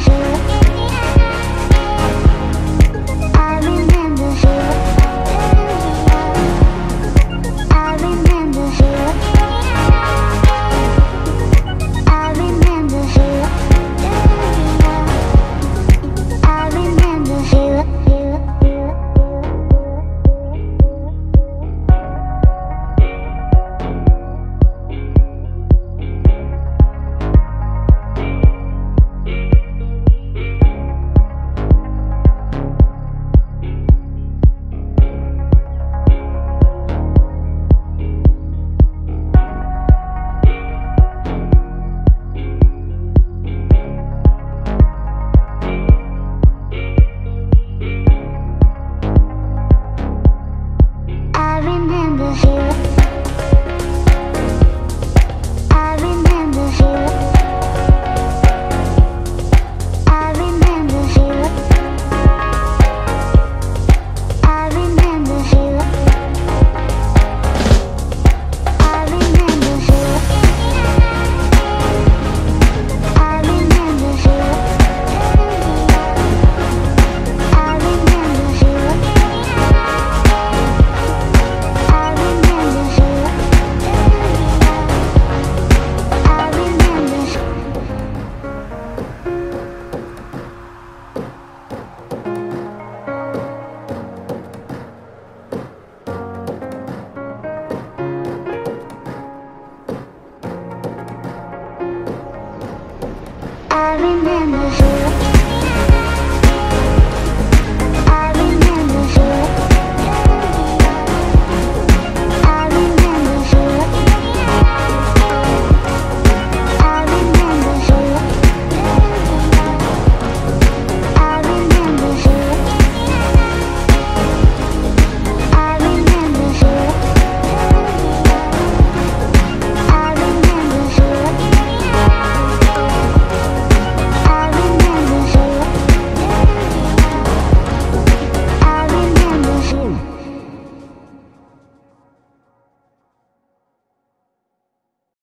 Oh. Remember